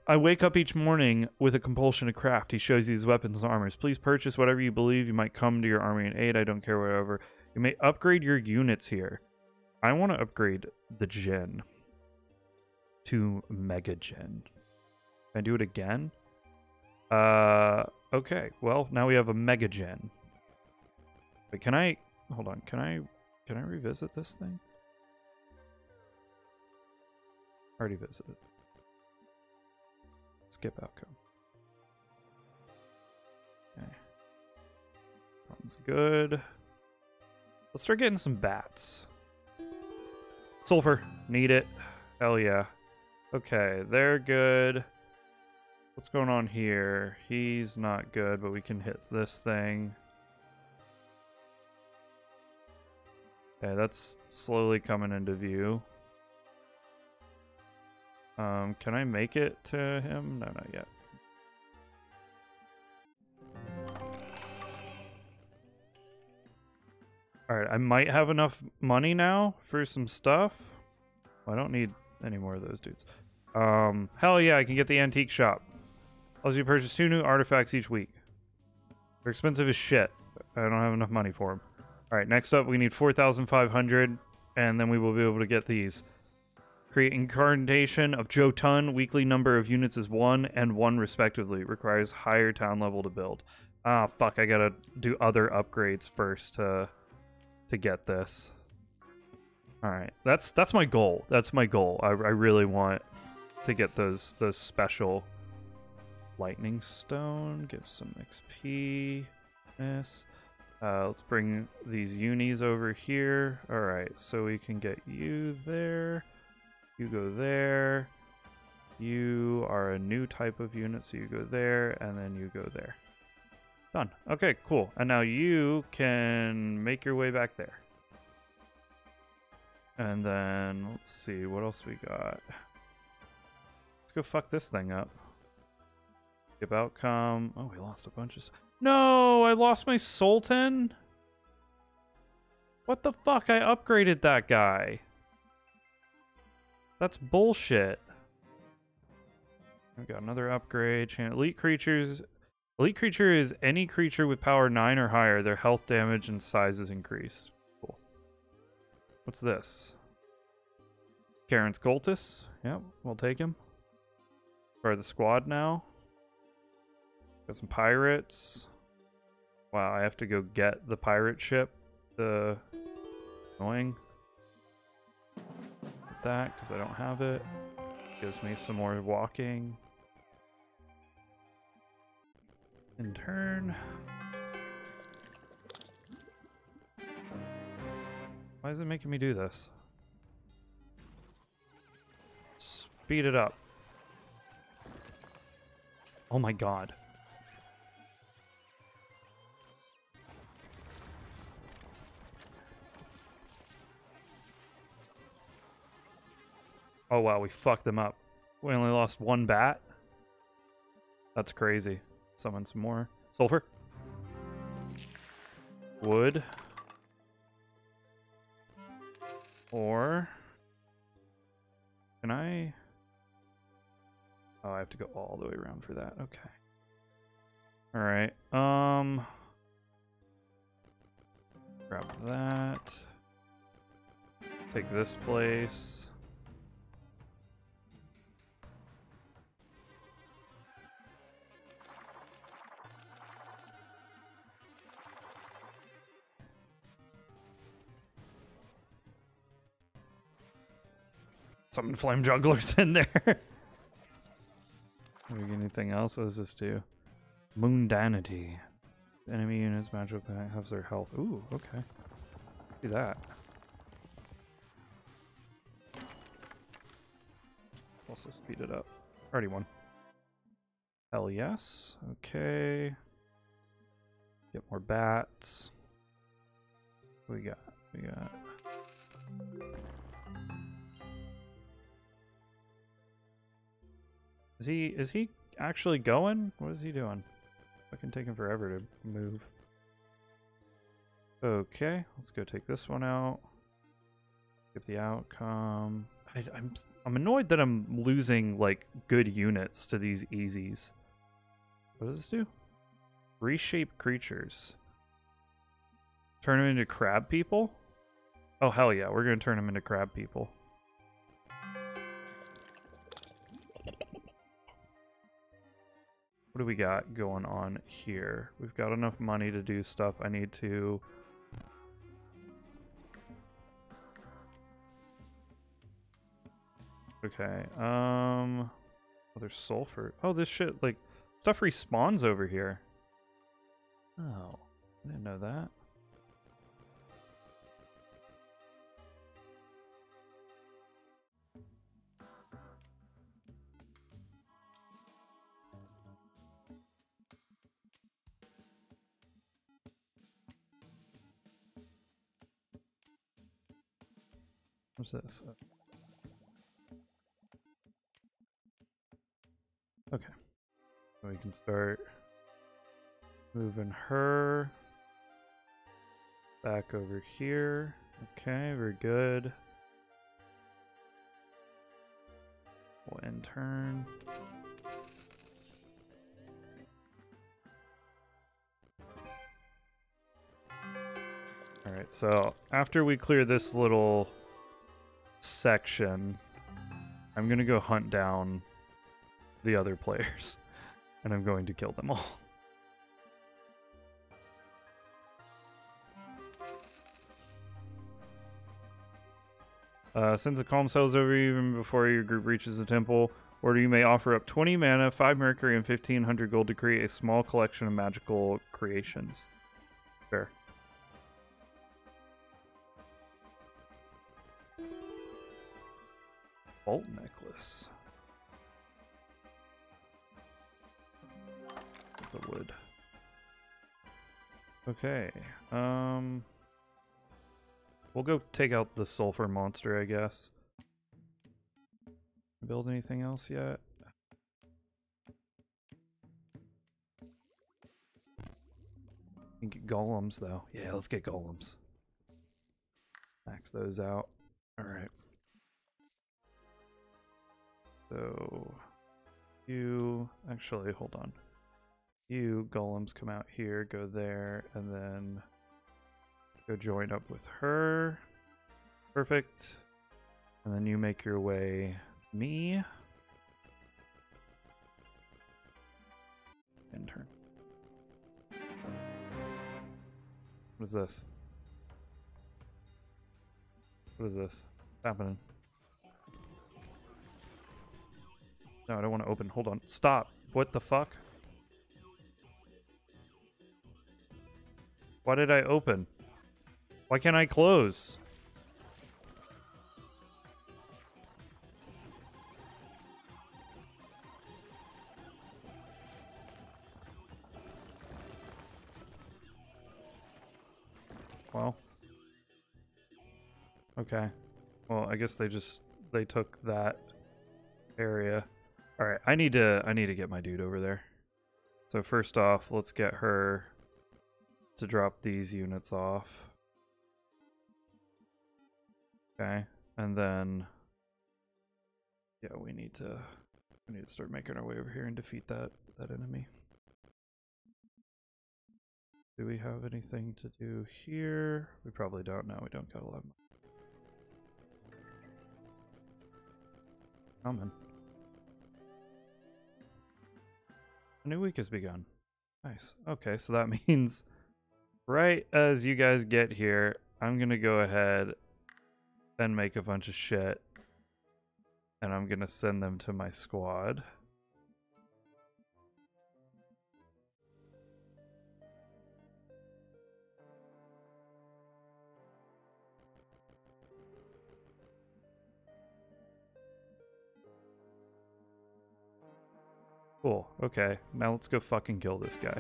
I wake up each morning with a compulsion to craft. He shows you these weapons and armors. Please purchase whatever you believe you might come to your army in aid. I don't care whatever. You may upgrade your units here. I want to upgrade the gen to Mega Gen. Can I do it again? Uh, okay. Well, now we have a Mega Gen. Can I... Hold on. Can I... Can I revisit this thing? Already visited. Skip outcome. Okay. Sounds good. Let's start getting some bats. Sulfur. Need it. Hell yeah. Okay, they're good. What's going on here? He's not good, but we can hit this thing. Okay, that's slowly coming into view. Um, can I make it to him? No, not yet. Alright, I might have enough money now for some stuff. I don't need any more of those dudes. Um, hell yeah, I can get the antique shop. Allows you purchase two new artifacts each week. They're expensive as shit. I don't have enough money for them. Alright, next up we need 4,500, and then we will be able to get these. Create incarnation of Jotun. Weekly number of units is one and one respectively. Requires higher town level to build. Ah, fuck! I gotta do other upgrades first to to get this. All right, that's that's my goal. That's my goal. I, I really want to get those those special lightning stone. Give some XP. This. Uh, let's bring these unis over here. All right, so we can get you there. You go there. You are a new type of unit, so you go there, and then you go there. Done. Okay, cool. And now you can make your way back there. And then, let's see, what else we got? Go fuck this thing up. Skip outcome. Oh, we lost a bunch of... No, I lost my Sultan? What the fuck? I upgraded that guy. That's bullshit. I've got another upgrade. Elite creatures. Elite creature is any creature with power 9 or higher. Their health damage and size is increased. Cool. What's this? Karen's Cultus. Yep, we'll take him. Of the squad now. Got some pirates. Wow, I have to go get the pirate ship. The annoying that because I don't have it. Gives me some more walking. In turn. Why is it making me do this? Speed it up. Oh my god. Oh wow, we fucked them up. We only lost one bat? That's crazy. Summon some more. Sulfur. Wood. Or... Can I... Oh, I have to go all the way around for that. Okay. Alright. Um... Grab that. Take this place. Summon flame jugglers in there. Anything else? What does this do? Mundanity. Enemy units match up have their health. Ooh, okay. See that. Also speed it up. Already won. Hell yes. Okay. Get more bats. What we got? We got Is he is he actually going? What is he doing? Fucking taking forever to move. Okay, let's go take this one out. Skip the outcome. I, I'm I'm annoyed that I'm losing like good units to these easies. What does this do? Reshape creatures. Turn them into crab people? Oh hell yeah, we're gonna turn them into crab people. What do we got going on here? We've got enough money to do stuff. I need to... Okay, um... Oh, there's sulfur. Oh, this shit, like, stuff respawns over here. Oh, I didn't know that. What's this? Uh, okay. So we can start moving her back over here. Okay, very good. We'll end turn. Alright, so after we clear this little section. I'm gonna go hunt down the other players, and I'm going to kill them all. Uh, since a calm settles over even before your group reaches the temple, or you may offer up 20 mana, 5 mercury, and 1500 gold to create a small collection of magical creations. Fair. Bolt necklace. The wood. Okay. Um. We'll go take out the sulfur monster, I guess. Build anything else yet? Get golems though. Yeah, let's get golems. Max those out. Alright. So you actually hold on. You golems come out here, go there, and then go join up with her. Perfect. And then you make your way to me. Intern. What is this? What is this? What's happening? No, I don't want to open. Hold on. Stop. What the fuck? Why did I open? Why can't I close? Well. Okay. Well, I guess they just they took that area. All right, I need to I need to get my dude over there. So first off, let's get her to drop these units off. Okay, and then yeah, we need to we need to start making our way over here and defeat that that enemy. Do we have anything to do here? We probably don't. No, we don't got a lot. Coming. A new week has begun. Nice. Okay, so that means right as you guys get here, I'm gonna go ahead and make a bunch of shit. And I'm gonna send them to my squad. Cool. Okay. Now let's go fucking kill this guy.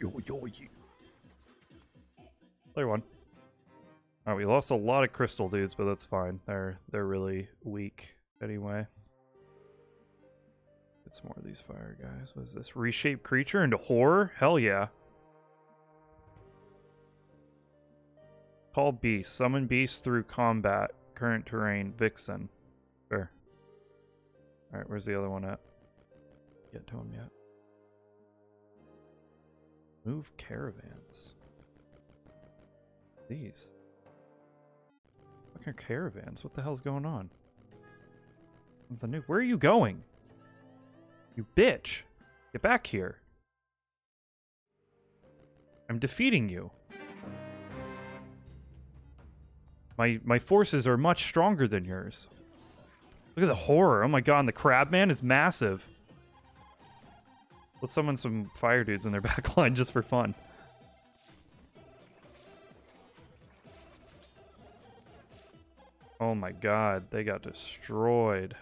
Yo, yo, yo. Player one. Alright, we lost a lot of crystal dudes, but that's fine. They're they're really weak anyway. Get some more of these fire guys. What is this? Reshape creature into horror? Hell yeah. Call beast. Summon beast through combat. Current terrain. Vixen. Sure. Alright, where's the other one at? Get to him yet. Move caravans. These. Fucking caravans. What the hell's going on? The new. Where are you going? You bitch. Get back here. I'm defeating you. My my forces are much stronger than yours. Look at the horror. Oh my god, the crab man is massive. Let's summon some fire dudes in their backline just for fun. Oh my god, they got destroyed.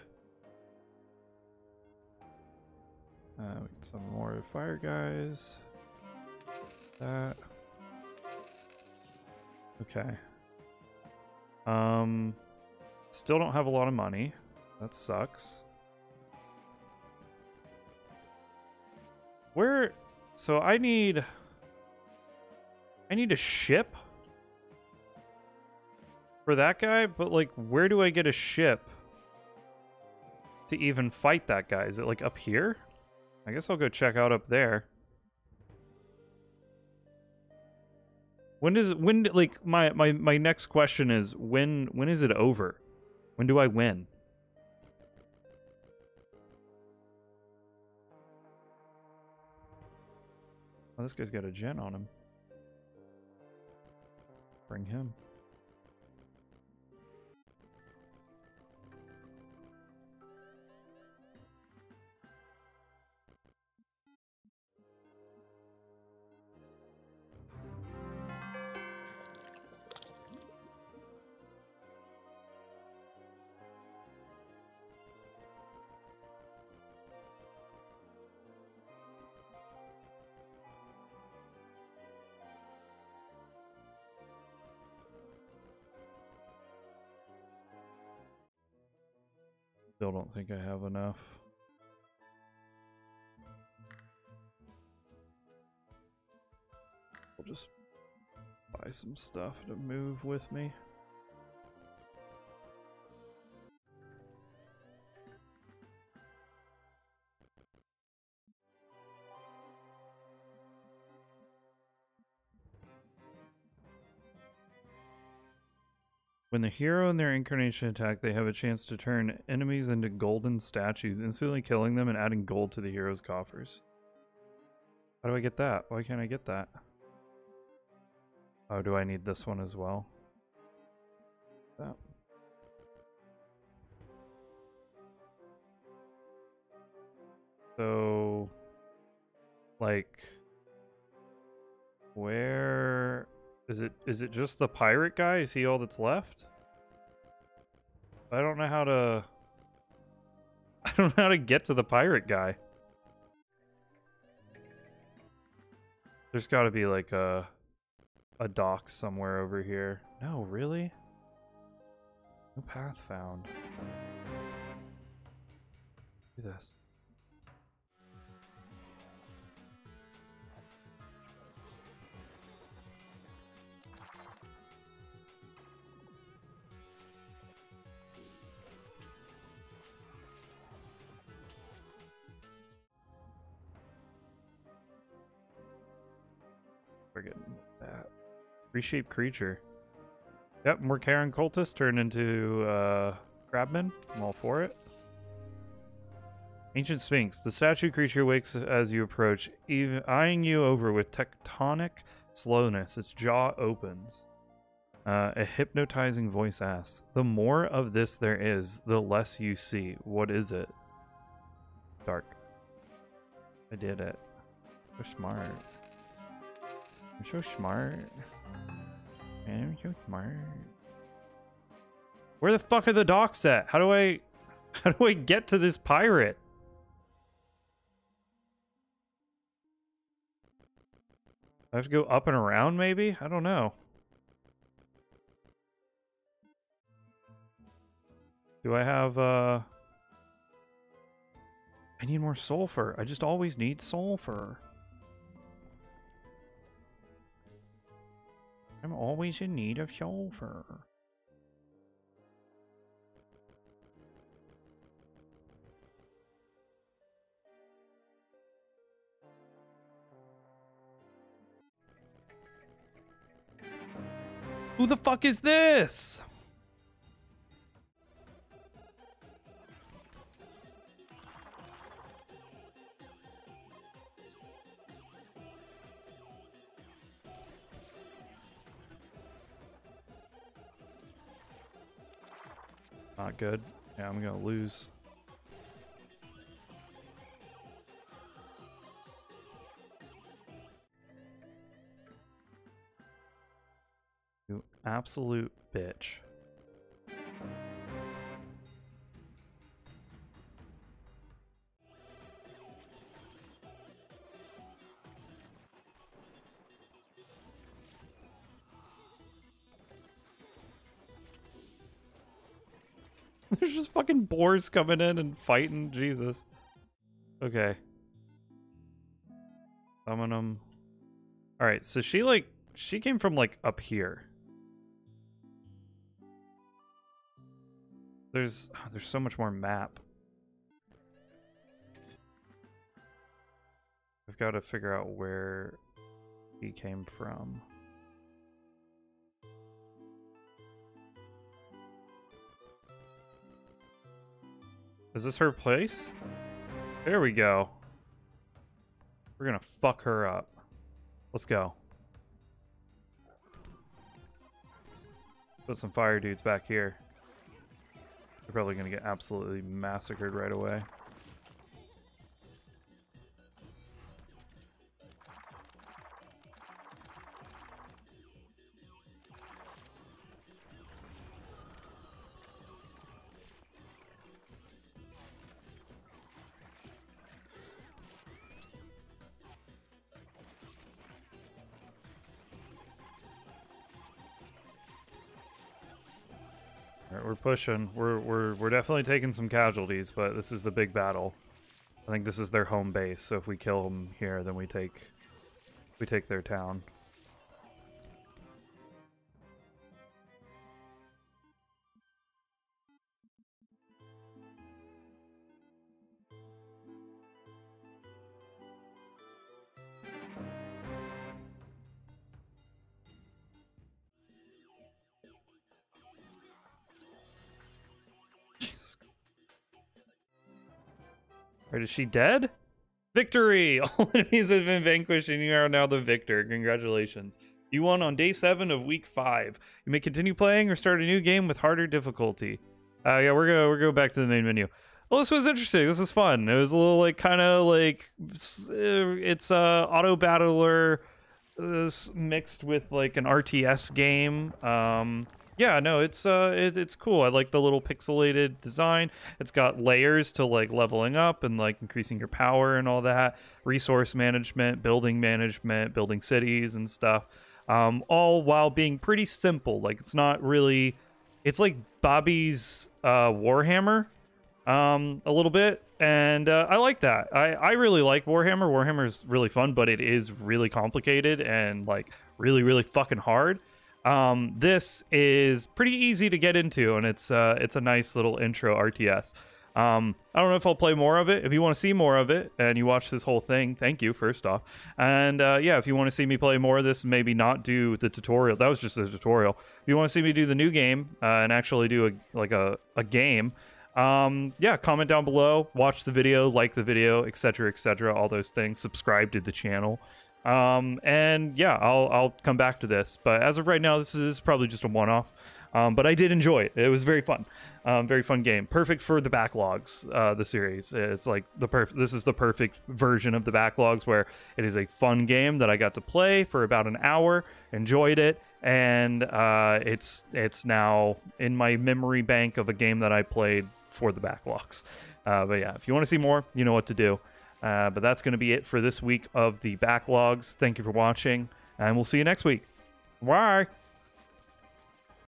Uh, we more fire guys. That. Okay. Um, still don't have a lot of money. That sucks. Where? So I need. I need a ship for that guy, but like, where do I get a ship to even fight that guy? Is it like up here? I guess I'll go check out up there. When does when like my my my next question is when when is it over? When do I win? Oh, this guy's got a gen on him. Bring him. Think I have enough. I'll just buy some stuff to move with me. When the hero and their incarnation attack, they have a chance to turn enemies into golden statues, instantly killing them and adding gold to the hero's coffers. How do I get that? Why can't I get that? Oh, do I need this one as well? That. So, like, where is it? Is it just the pirate guy? Is he all that's left? I don't know how to. I don't know how to get to the pirate guy. There's got to be like a a dock somewhere over here. No, really? No path found. Do this. Reshaped creature. Yep, more Karen cultists turned into uh, crabmen. I'm all for it. Ancient Sphinx. The statue creature wakes as you approach, even eyeing you over with tectonic slowness. Its jaw opens. Uh, a hypnotizing voice asks, The more of this there is, the less you see. What is it? Dark. I did it. So smart. I'm so smart. I'm so smart. Where the fuck are the docks at? How do I... How do I get to this pirate? I have to go up and around, maybe? I don't know. Do I have, uh... I need more sulfur. I just always need sulfur. I'm always in need of sulfur. Who the fuck is this? Not good. Yeah, I'm gonna lose. You absolute bitch. Boars coming in and fighting. Jesus. Okay. Summon them. All right, so she like she came from like up here. There's there's so much more map. I've got to figure out where he came from. Is this her place? There we go. We're gonna fuck her up. Let's go. Put some fire dudes back here. They're probably gonna get absolutely massacred right away. Pushing. We're we're we're definitely taking some casualties, but this is the big battle. I think this is their home base. So if we kill them here, then we take we take their town. Right, is she dead? Victory! All enemies have been vanquished and you are now the victor. Congratulations. You won on day seven of week five. You may continue playing or start a new game with harder difficulty. Uh, yeah, we're gonna we're going back to the main menu. Well, this was interesting. This was fun. It was a little like kind of like uh, it's uh, auto battler uh, mixed with like an RTS game. Um, yeah, no, it's uh, it, it's cool. I like the little pixelated design. It's got layers to like leveling up and like increasing your power and all that. Resource management, building management, building cities and stuff. Um, all while being pretty simple. Like it's not really. It's like Bobby's uh, Warhammer, um, a little bit, and uh, I like that. I I really like Warhammer. Warhammer is really fun, but it is really complicated and like really really fucking hard. Um, this is pretty easy to get into, and it's uh, it's a nice little intro RTS. Um, I don't know if I'll play more of it. If you want to see more of it and you watch this whole thing, thank you first off. And uh, yeah, if you want to see me play more of this, maybe not do the tutorial. That was just a tutorial. If you want to see me do the new game uh, and actually do a like a, a game, um, yeah, comment down below, watch the video, like the video, etc., etc. All those things. Subscribe to the channel. Um, and yeah, I'll I'll come back to this. But as of right now, this is probably just a one-off. Um, but I did enjoy it. It was very fun. Um, very fun game. Perfect for the backlogs. Uh, the series. It's like the perfect. This is the perfect version of the backlogs where it is a fun game that I got to play for about an hour. Enjoyed it, and uh, it's it's now in my memory bank of a game that I played for the backlogs. Uh, but yeah, if you want to see more, you know what to do. Uh, but that's going to be it for this week of the backlogs. Thank you for watching, and we'll see you next week. Bye.